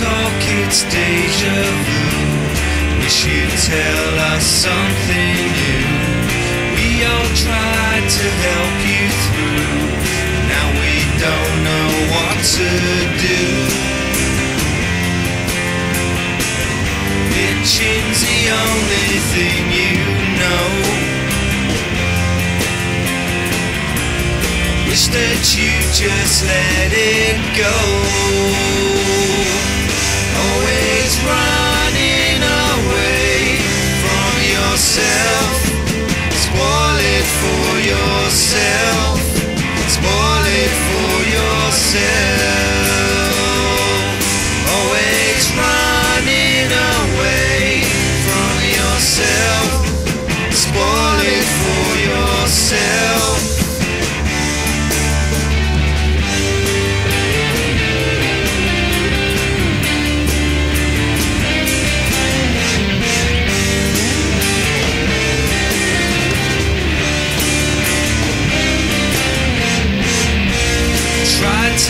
Talk, it's deja vu. Wish you'd tell us something new. We all tried to help you through. Now we don't know what to do. Bitching's the only thing you know. Wish that you just let it go. Yourself.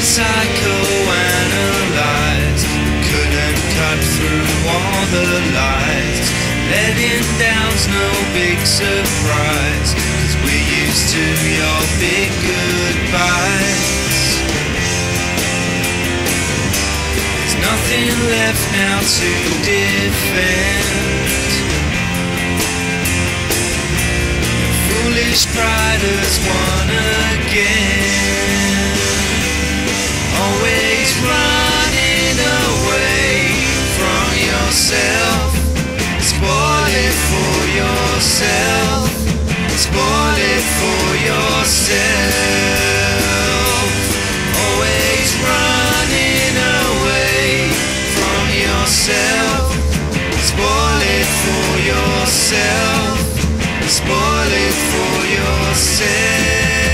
Tried to psychoanalyze, couldn't cut through all the lies. Letting down's no big surprise, cause we're used to your big goodbyes. There's nothing left now to defend. Foolish pride has won again. yourself. Spoil it for yourself. Always running away from yourself. Spoil it for yourself. Spoil it for yourself.